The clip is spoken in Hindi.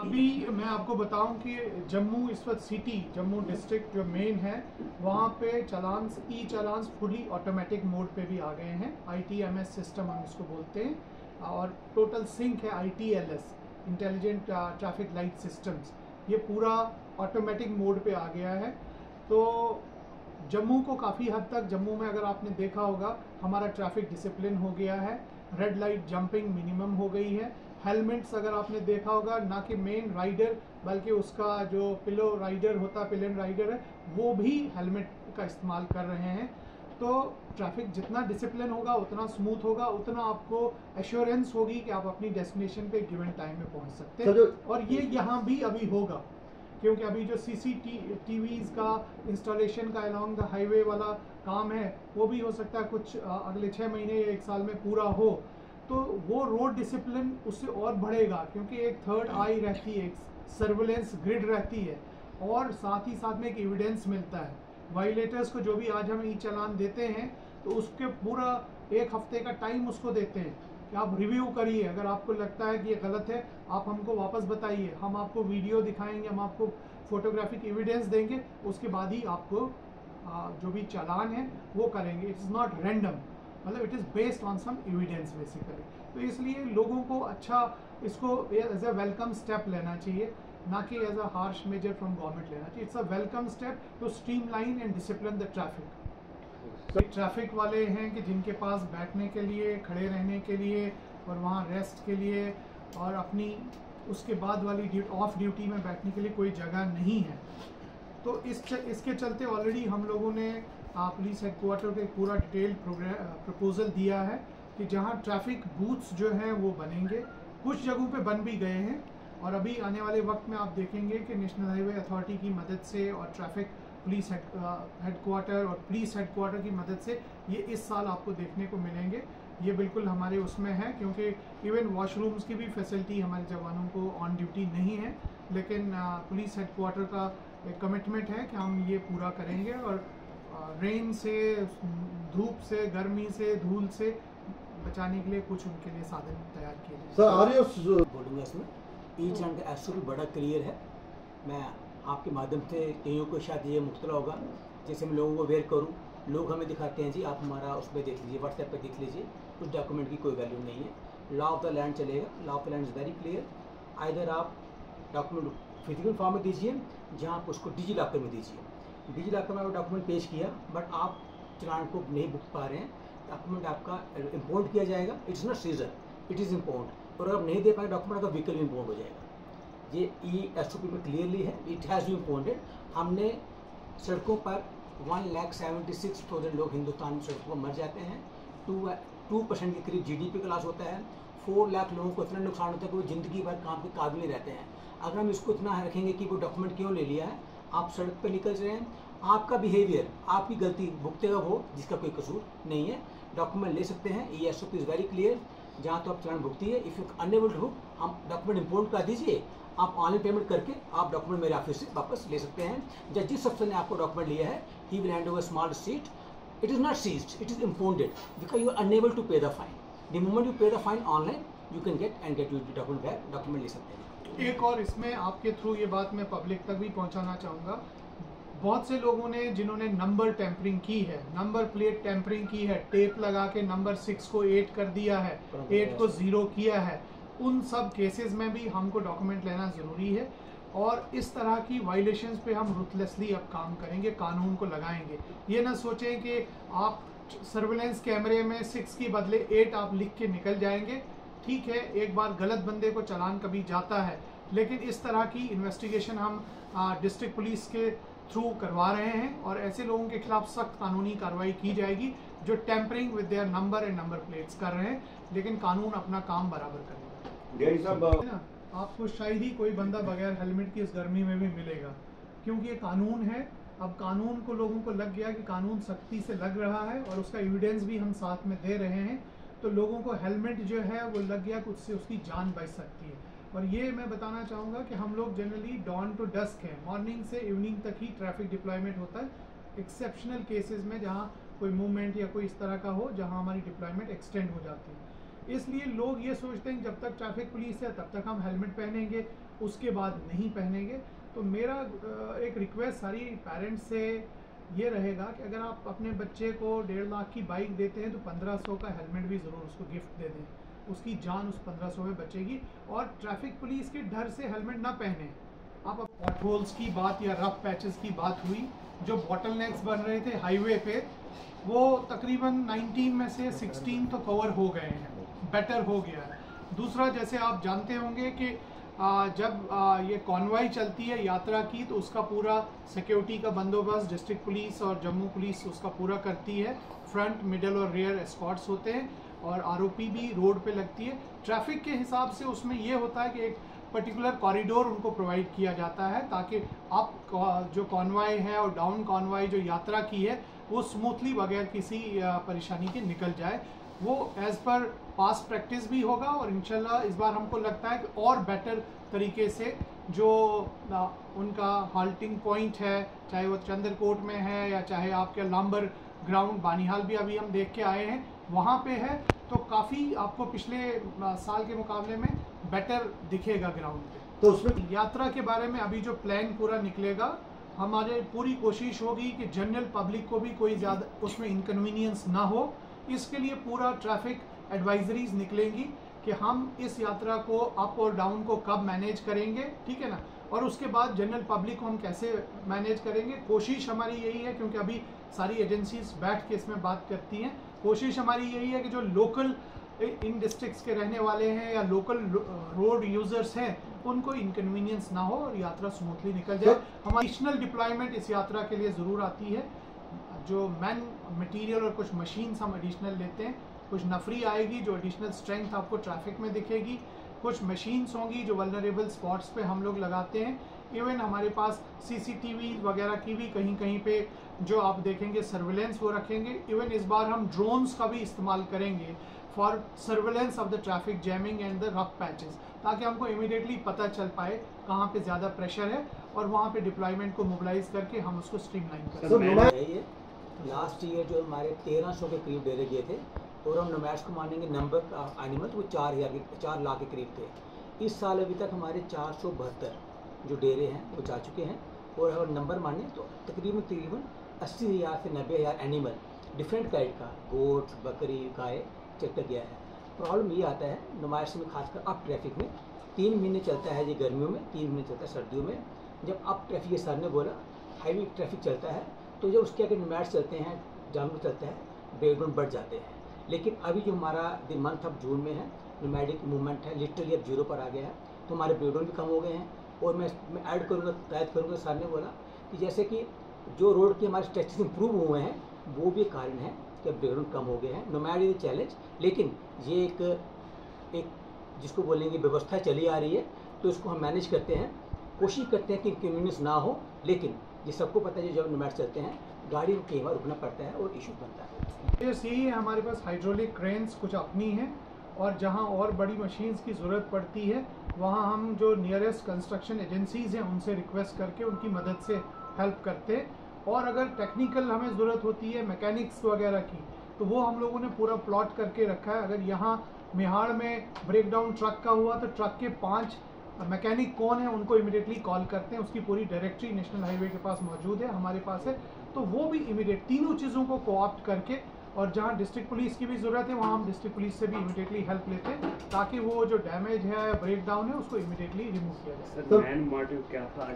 अभी मैं आपको बताऊँ कि जम्मू इस वक्त सिटी जम्मू डिस्ट्रिक्ट जो मेन है, वहाँ पे challan e challan fully automatic mode पे भी आ गए हैं। आईटीएमएस सिस्टम हम इसको बोलते हैं। और टोटल सिंक है ITLS intelligent traffic light systems ये पूरा ऑटोमेटिक मोड पे आ गया है। तो जम्मू को काफ़ी हद तक, जम्मू में अगर आपने देखा होगा, हमारा ट्रैफ़िक डिसिप्लिन हो गया है। रेड लाइट जंपिंग मिनिमम हो गई है। हेलमेट्स अगर आपने देखा होगा ना कि मेन राइडर बल्कि उसका जो पिलो राइडर होता है पिलन राइडर है वो भी हेलमेट का इस्तेमाल कर रहे हैं। तो ट्रैफ़िक जितना डिसिप्लिन होगा उतना स्मूथ होगा उतना आपको एश्योरेंस होगी कि आप अपनी डेस्टिनेशन पे गिवन टाइम में पहुँच सकते हैं। और ये यहाँ भी अभी होगा क्योंकि अभी जो सी सी टी वीज़ का इंस्टॉलेशन का अलॉन्ग द हाईवे वाला काम है वो भी हो सकता है कुछ अगले छः महीने या एक साल में पूरा हो। तो वो रोड डिसिप्लिन उससे और बढ़ेगा, क्योंकि एक थर्ड आई रहती है, एक सर्वेलेंस ग्रिड रहती है, और साथ ही साथ में एक एविडेंस मिलता है। वायलेटर्स को जो भी आज हम ई चलान देते हैं तो उसके पूरा एक हफ़्ते का टाइम उसको देते हैं कि आप रिव्यू करिए। अगर आपको लगता है कि ये गलत है, आप हमको वापस बताइए। हम आपको वीडियो दिखाएँगे, हम आपको फोटोग्राफिक एविडेंस देंगे, उसके बाद ही आपको जो भी चालान है, वो करेंगे। इट्स नॉट रैंडम मतलब it is based on some evidence basically तो इसलिए लोगों को अच्छा इसको एज अ वेलकम स्टेप लेना चाहिए, ना कि as a harsh measure from government लेना चाहिए। It's a welcome step to streamline and discipline the traffic traffic वाले हैं कि जिनके पास बैठने के लिए, खड़े रहने के लिए और वहाँ रेस्ट के लिए और अपनी उसके बाद वाली ऑफ़ ड्यूटी में बैठने के लिए कोई जगह नहीं है। तो इस इसके चलते ऑलरेडी हम लोगों ने पुलिस हेडकोार्टर को एक पूरा डिटेल प्रपोजल दिया है कि जहाँ ट्रैफ़िक बूथ्स जो हैं वो बनेंगे। कुछ जगहों पे बन भी गए हैं और अभी आने वाले वक्त में आप देखेंगे कि नेशनल हाईवे अथॉरिटी की मदद से और ट्रैफ़िक पुलिस हेडकोार्टर और पुलिस हेडकोार्टर की मदद से ये इस साल आपको देखने को मिलेंगे। ये बिल्कुल हमारे उसमें है क्योंकि इवन वॉशरूम्स की भी फैसिलिटी हमारे जवानों को ऑन ड्यूटी नहीं है। लेकिन पुलिस हेडकोार्टर का एक कमिटमेंट है कि हम ये पूरा करेंगे और रेन से धूप से गर्मी से धूल से बचाने के लिए कुछ उनके लिए साधन तैयार किए सर आर्य बोलूँगा इसमें ई चैनल का एस भी बड़ा क्लियर है। मैं आपके माध्यम से कईयों को शायद ये मुबतला होगा। जैसे मैं लोगों को अवेयर करूँ लोग हमें दिखाते हैं जी आप हमारा उस पर देख लीजिए व्हाट्सएप पर देख लीजिए उस डॉक्यूमेंट की कोई वैल्यू नहीं है। लॉ ऑफ़ द लैंड चलेगा law of the land is very clear either आप डॉक्यूमेंट फ़िज़िकल फॉर्म में दीजिए जहाँ आप उसको डिजी लॉकर में दीजिए। डिजी लॉकर में डॉक्यूमेंट पेश किया बट आप चलान को नहीं बुक पा रहे हैं। डॉक्यूमेंट आपका इम्पोर्ट किया जाएगा। It's not seizure it is impound और अगर नहीं दे पाए डॉक्यूमेंट का व्हीकल इम्पोर्ट हो जाएगा। ये ई एस में क्लियरली है। इट हैज़ बी इम्पोर्टेड हमने सड़कों पर one lakh seventy six thousand लोग हिंदुस्तान में सड़कों पर मर जाते हैं। टू टू परसेंट के करीब जी डी पी का लॉस होता है। फोर लाख लोगों को इतना नुकसान होता है कि वो ज़िंदगी भर काम के काबिल रहते हैं। अगर हम इसको इतना रखेंगे कि वो डॉक्यूमेंट क्यों ले लिया है? आप सड़क पर निकल रहे हैं, आपका बिहेवियर आपकी गलती भुगतेगा वो, जिसका कोई कसूर नहीं है। डॉक्यूमेंट ले सकते हैं E S is very clear जहाँ तो आप चलान भुगती है। इफ़ यू अनेबल टू हम डॉक्यूमेंट इम्पोर्ट कर दीजिए। आप ऑनलाइन पेमेंट करके आप डॉक्यूमेंट मेरे ऑफ़िस से वापस ले सकते हैं। जब जिस अफसर ने आपको डॉक्यूमेंट लिया है he will hand over small seat it is not seized it is imported because you are unable to pay the fine the moment you pay the fine online you can get and get you document back document ले सकते हैं। एक और इसमें आपके थ्रू ये बात मैं पब्लिक तक भी पहुंचाना चाहूँगा। बहुत से लोगों ने जिन्होंने नंबर टेम्परिंग की है नंबर प्लेट टेम्परिंग की है टेप लगा के नंबर सिक्स को एट कर दिया है एट को ज़ीरो किया है उन सब केसेस में भी हमको डॉक्यूमेंट लेना ज़रूरी है और इस तरह की वायलेशन पे हम रुथलेसली अब काम करेंगे कानून को लगाएँगे। ये ना सोचें कि आप सर्वेलेंस कैमरे में सिक्स की बदले एट आप लिख के निकल जाएँगे ठीक है एक बार गलत बंदे को चलान कभी जाता है लेकिन इस तरह की इन्वेस्टिगेशन हम डिस्ट्रिक्ट पुलिस के थ्रू करवा रहे हैं और ऐसे लोगों के खिलाफ सख्त कानूनी कार्रवाई की जाएगी जो tampering with their number and number plates कर रहे हैं लेकिन कानून अपना काम बराबर करेगा आपको शायद ही कोई बंदा बगैर हेलमेट की इस गर्मी में भी मिलेगा क्योंकि ये कानून है। अब कानून को लोगों को लग गया कि कानून सख्ती से लग रहा है और उसका एविडेंस भी हम साथ में दे रहे हैं। तो लोगों को हेलमेट जो है वो लग गया, कुछ से उसकी जान बच सकती है। और ये मैं बताना चाहूँगा कि हम लोग जनरली डॉन टू डस्क हैं। मॉर्निंग से इवनिंग तक ही ट्रैफ़िक डिप्लॉयमेंट होता है। एक्सेप्शनल केसेस में जहाँ कोई मूवमेंट या कोई इस तरह का हो, जहाँ हमारी डिप्लॉयमेंट एक्सटेंड हो जाती है। इसलिए लोग ये सोचते हैं, जब तक ट्रैफ़िक पुलिस है, तब तक हम हेलमेट पहनेंगे, उसके बाद नहीं पहनेंगे। तो मेरा एक रिक्वेस्ट सारी पेरेंट्स से ये रहेगा कि अगर आप अपने बच्चे को डेढ़ लाख की बाइक देते हैं तो पंद्रह सौ का हेलमेट भी ज़रूर उसको गिफ्ट दे दें। उसकी जान उस पंद्रह सौ में बचेगी और ट्रैफ़िक पुलिस के डर से हेलमेट ना पहने। आप पॉट होल्स की बात या रफ पैचेस की बात हुई, जो बॉटल नेक्स बन रहे थे हाईवे पे, वो तकरीबन 19 में से 16 तो कवर हो गए हैं। बेटर हो गया है। दूसरा, जैसे आप जानते होंगे कि जब ये कॉन्वाई चलती है यात्रा की तो उसका पूरा सिक्योरिटी का बंदोबस्त डिस्ट्रिक्ट पुलिस और जम्मू पुलिस उसका पूरा करती है। फ्रंट मिडल और रेयर एस्कॉट्स होते हैं और आरोपी भी रोड पे लगती है। ट्रैफ़िक के हिसाब से उसमें ये होता है कि एक पर्टिकुलर कॉरिडोर उनको प्रोवाइड किया जाता है ताकि आप जो कॉन्वाई है और डाउन कॉन्वाई जो यात्रा की है, वो स्मूथली बगैर किसी परेशानी के निकल जाए। वो एज पर पास प्रैक्टिस भी होगा और इंशाल्लाह इस बार हमको लगता है कि और बेटर तरीके से जो उनका हाल्टिंग पॉइंट है चाहे वो चंद्रकोट में है या चाहे आपके लांबर ग्राउंड बानिहाल भी अभी हम देख के आए हैं वहाँ पे है तो काफ़ी आपको पिछले साल के मुकाबले में बेटर दिखेगा ग्राउंड पे। तो उसमें यात्रा के बारे में अभी जो प्लान पूरा निकलेगा हमारे पूरी कोशिश होगी कि जनरल पब्लिक को भी कोई ज़्यादा उसमें इनकन्वीनियंस ना हो इसके लिए पूरा ट्रैफ़िक एडवाइजरीज निकलेंगी कि हम इस यात्रा को अप और डाउन को कब मैनेज करेंगे ठीक है ना? और उसके बाद जनरल पब्लिक को हम कैसे मैनेज करेंगे? कोशिश हमारी यही है क्योंकि अभी सारी एजेंसीज बैठ के इसमें बात करती हैं। कोशिश हमारी यही है कि जो लोकल इन डिस्ट्रिक्ट्स के रहने वाले हैं या लोकल रोड यूज़र्स हैं उनको इनकन्वीनियंस ना हो और यात्रा स्मूथली निकल जाए। हमारी डिप्लॉयमेंट इस यात्रा के लिए ज़रूर आती है। जो मैन मटेरियल और कुछ मशीन हम एडिशनल लेते हैं, कुछ नफरी आएगी जो एडिशनल स्ट्रेंथ आपको ट्रैफ़िक में दिखेगी, कुछ मशीन्स होंगी जो वलनरेबल स्पॉट्स पे हम लोग लगाते हैं इवन हमारे पास सीसीटीवी वगैरह की भी कहीं कहीं पे जो आप देखेंगे सर्वेलेंस वो रखेंगे। इवन इस बार हम ड्रोन्स का भी इस्तेमाल करेंगे for surveillance of the traffic jamming and the rough patches ताकि हमको इमिडिएटली पता चल पाए कहाँ पे ज़्यादा प्रेशर है और वहाँ पे डिप्लॉयमेंट को मोबिलाइज करके हम उसको स्ट्रीमलाइन कर लास्ट ईयर जो हमारे तेरह सौ के करीब डेरे गए थे और हम नमाज़ को मानेंगे नंबर एनिमल वो चार हज़ार के चार लाख के करीब थे। इस साल अभी तक हमारे चार सौ बहत्तर। जो डेरे हैं, वो जा चुके हैं और अगर नंबर माने तो तकरीबन तकरीबन अस्सी हज़ार से नब्बे हज़ार एनिमल डिफरेंट टाइप का गोट बकरी, गाय चक्कर गया है। प्रॉब्लम ये आता है, नुमाइश में खासकर अप ट्रैफ़िक में, तीन महीने चलता है ये गर्मियों में, तीन महीने चलता है सर्दियों में। जब अप ट्रैफ़िक सर ने बोला हाईवे ट्रैफ़िक चलता है तो जब उसके आगे नुमाइश चलते हैं, जानवर चलते हैं ब्रेकडाउन बढ़ जाते हैं। लेकिन अभी जो हमारा द मंथ ऑफ़ जून में है नोमैडिक मूवमेंट है लिटरली अब ज़ीरो पर आ गया है तो हमारे ब्रेकडाउन भी कम हो गए हैं। और मैं मैं ऐड करूँगा कैद करूँगा सर ने बोला कि जैसे कि जो रोड के हमारे स्ट्रेचेस इंप्रूव हुए हैं, वो भी कारण है कि अब ब्रेकडाउन कम हो गए हैं। नोमैड इज़ चैलेंज लेकिन ये एक एक जिसको बोलेंगे व्यवस्था चली आ रही है तो इसको हम मैनेज करते हैं। कोशिश करते हैं कि इनकन्वीनियंस ना हो, लेकिन ये सबको पता है जब नोमैड चलते हैं, गाड़ी कई बार रुकना पड़ता है और इशू बनता है। ये है हमारे पास हाइड्रोलिक क्रेन्स कुछ अपनी हैं और जहाँ और बड़ी मशीन्स की ज़रूरत पड़ती है वहाँ हम जो नियरेस्ट कंस्ट्रक्शन एजेंसीज हैं, उनसे रिक्वेस्ट करके उनकी मदद से हेल्प करते हैं। और अगर टेक्निकल हमें ज़रूरत होती है मैकेनिक्स वगैरह की तो वो हम लोगों ने पूरा प्लॉट करके रखा है। अगर यहाँ मिहाड़ में ब्रेकडाउन ट्रक का हुआ तो ट्रक के पाँच मैकेनिक कौन है, उनको इमिडिएटली कॉल करते हैं। उसकी पूरी डायरेक्टरी नेशनल हाईवे के पास मौजूद है, हमारे पास है। तो वो भी इमिडिएट तीनों चीज़ों को कोऑप्ट करके और जहाँ डिस्ट्रिक्ट पुलिस की भी ज़रूरत है, वहाँ हम डिस्ट्रिक्ट पुलिस से भी इमीडिएटली हेल्प लेते हैं, ताकि वो जो डैमेज है ब्रेकडाउन है, उसको इमीडिएटली रिमूव किया जाए। सर मेन मोटिव क्या था?